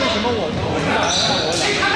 为什么我？我知还我俩